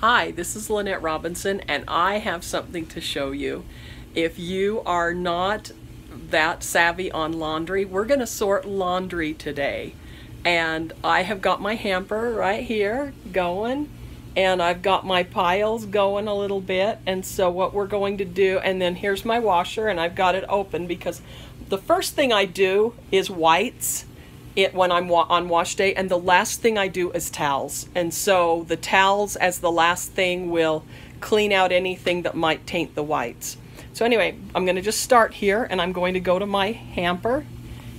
Hi, this is Lynette Robinson, and I have something to show you. If you are not that savvy on laundry, we're going to sort laundry today. And I have got my hamper right here going, and I've got my piles going a little bit. And so, what we're going to do, and then here's my washer, and I've got it open because the first thing I do is whites it when I'm wa- on wash day, and the last thing I do is towels. And so the towels, as the last thing, will clean out anything that might taint the whites. So anyway, I'm going to just start here, and I'm going to go to my hamper,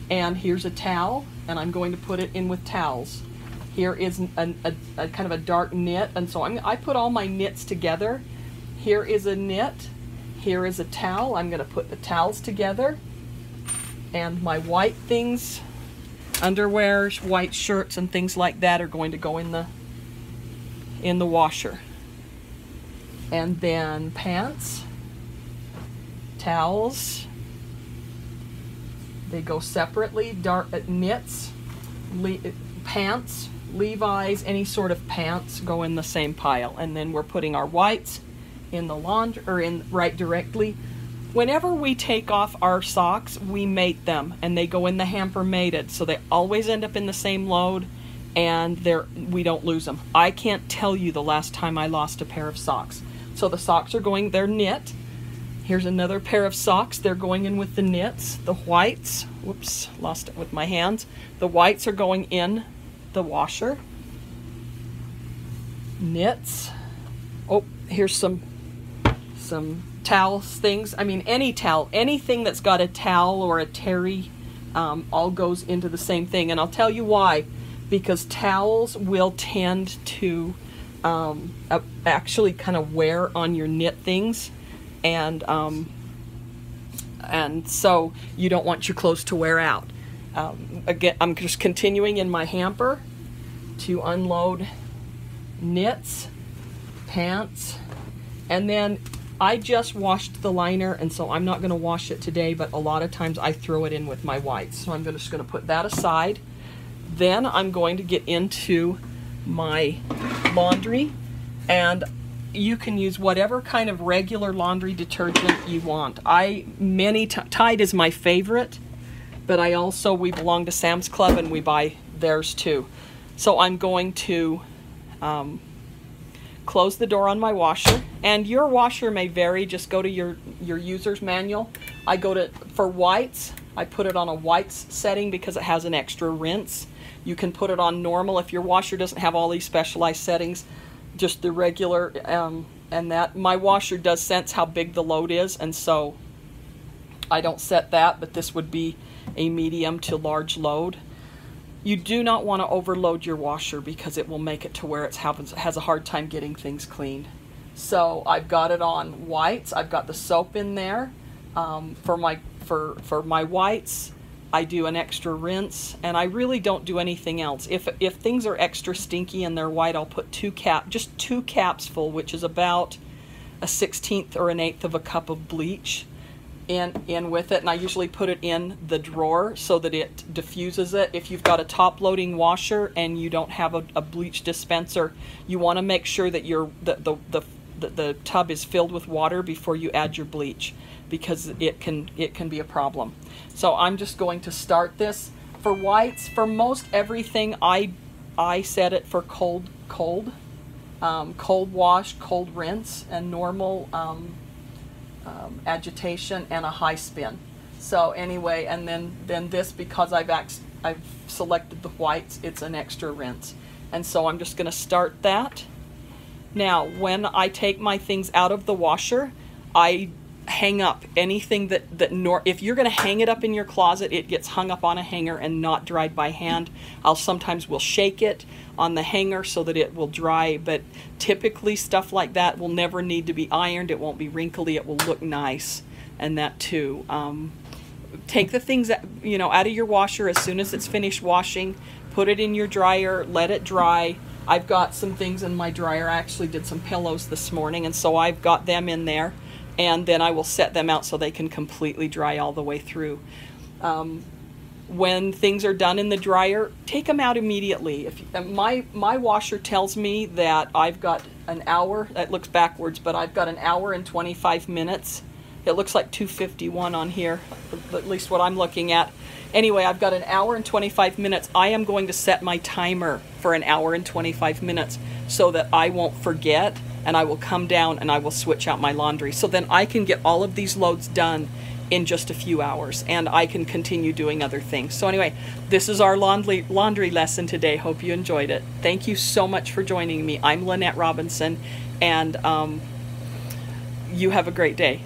and here's a towel, and I'm going to put it in with towels. Here is a, a, a kind of a dark knit, and so I'm, I put all my knits together. Here is a knit. Here is a towel. I'm going to put the towels together, and my white things underwear, white shirts, and things like that are going to go in the in the washer. And then pants, towels. They go separately. Dark uh, knits, le- pants, Levi's, any sort of pants go in the same pile. And then we're putting our whites in the laundry or in right directly Whenever we take off our socks, we mate them and they go in the hamper mated. So they always end up in the same load and they're, we don't lose them. I can't tell you the last time I lost a pair of socks. So the socks are going, they're knit. Here's another pair of socks. They're going in with the knits. The whites, whoops, lost it with my hands. The whites are going in the washer. Knits. Oh, here's some some towels, things. I mean, any towel, anything that's got a towel or a terry, um, all goes into the same thing. And I'll tell you why. Because towels will tend to um, actually kind of wear on your knit things, and um, and so you don't want your clothes to wear out. Um, again, I'm just continuing in my hamper to unload knits, pants, and then I just washed the liner, and so I'm not going to wash it today, but a lot of times I throw it in with my whites. So I'm just going to put that aside. Then I'm going to get into my laundry, and you can use whatever kind of regular laundry detergent you want. I many Tide is my favorite, but I also we belong to Sam's Club and we buy theirs too. So I'm going to um, close the door on my washer and your washer may vary just go to your your user's manual. I go to for whites I put it on a whites setting because it has an extra rinse. You can put it on normal if your washer doesn't have all these specialized settings just the regular um, and that. My washer does sense how big the load is and so I don't set that but this would be a medium to large load you do not want to overload your washer because it will make it to where it happens, has a hard time getting things cleaned. So I've got it on whites. I've got the soap in there um, for my for for my whites. I do an extra rinse, and I really don't do anything else. If if things are extra stinky and they're white, I'll put two cap, just two caps full, which is about a sixteenth or an eighth of a cup of bleach in in with it and I usually put it in the drawer so that it diffuses it. If you've got a top loading washer and you don't have a, a bleach dispenser, you want to make sure that your the, the, the the, the tub is filled with water before you add your bleach because it can it can be a problem. So I'm just going to start this for whites for most everything I I set it for cold cold um, cold wash cold rinse and normal um, um, agitation and a high spin. So anyway, and then then this because I've I've selected the whites, it's an extra rinse. And so I'm just going to start that. Now, when I take my things out of the washer, I hang up anything that that nor if you're going to hang it up in your closet it gets hung up on a hanger and not dried by hand. I'll sometimes will shake it on the hanger so that it will dry but typically stuff like that will never need to be ironed. It won't be wrinkly. It will look nice. And that too um, take the things that you know out of your washer. As soon as it's finished washing put it in your dryer let it dry. I've got some things in my dryer. I actually did some pillows this morning and so i've got them in there and then I will set them out so they can completely dry all the way through. Um, when things are done in the dryer, take them out immediately. If uh, my my washer tells me that I've got an hour, that looks backwards, but I've got an hour and 25 minutes. It looks like 251 on here, at least what I'm looking at. Anyway, I've got an hour and 25 minutes. I am going to set my timer for an hour and 25 minutes so that I won't forget and I will come down and I will switch out my laundry. So then I can get all of these loads done in just a few hours and I can continue doing other things. So anyway, this is our laundry laundry lesson today. Hope you enjoyed it. Thank you so much for joining me. I'm Lynette Robinson and um, you have a great day.